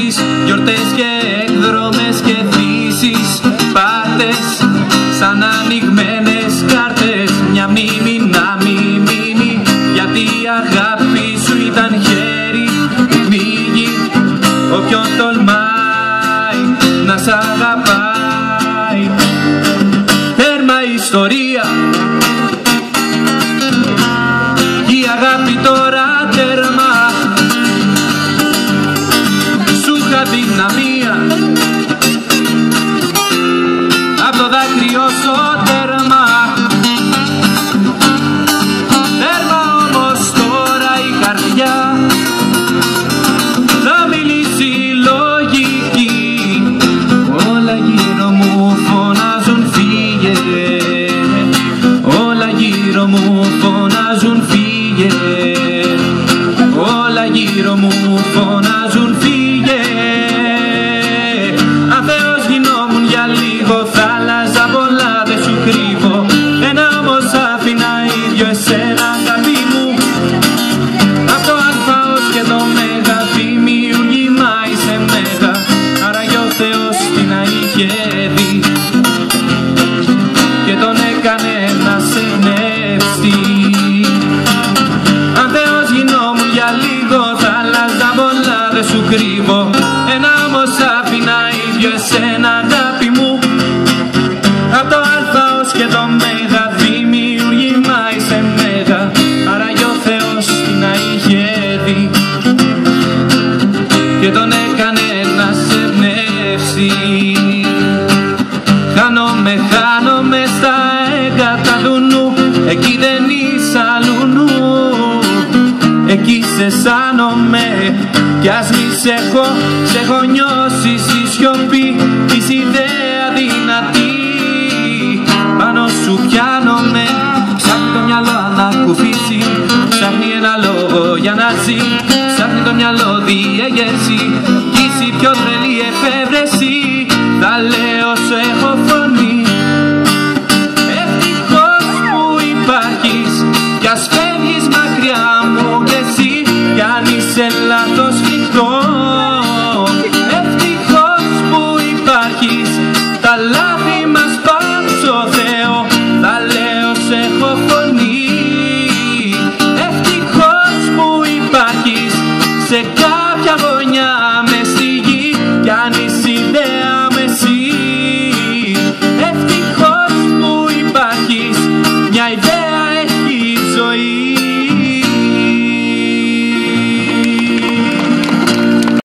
Δεν θέλω αναμνήσεις, γιορτές και εκδρομές και θύσεις Πάρτες σαν ανοιγμένες κάρτες. Μια μνήμη να μην μείνει Γιατί η αγάπη σου ήταν χέρι. Που πνίγει Όποιον τολμάει να σ' αγαπάει. Τέρμα ιστορία μου φωνάζουν φύγε. Όλα γύρω μου φωνάζουν φύγε. Αν Θεός γινόμουν για λίγο θα άλλαζα πολλά δεν σου κρύβω. Ένα όμως άφηνα ίδιο εσένα αγάπη μου. Απ' το αλφα ως και το μέγα δημιουργήμα είσαι μέγα. Άρα και ο Θεός τι να είχε δει. Και τον έκανε κρύβω. Ένα όμως άφηνα ίδιο εσένα αγάπη μου. Απ' το αλφα ως και το μέγα δημιουργήμα είσαι μέγα. Άρα και ο Θεός τι να είχε δει. Και τον έκανε να σε εμπνεύσει. Χάνομαι, χάνομαι στα έγκατα του νου. Εκεί δεν είσαι σε σάνομαι Κι ας μη σε έχω, σε έχω νιώσει στη σιωπή Της ιδέα δυνατή. Πάνω σου πιάνομαι Ψάχνει το μυαλό να κουφίσει Ψάχνει ένα λόγο για να ζει Ψάχνει το μυαλό διέγερση. Κι είσαι η πιο τρελή εφεύρεση Κι αν είσαι λάθος φρικτό Ευτυχώς που υπάρχεις. Τα λάθη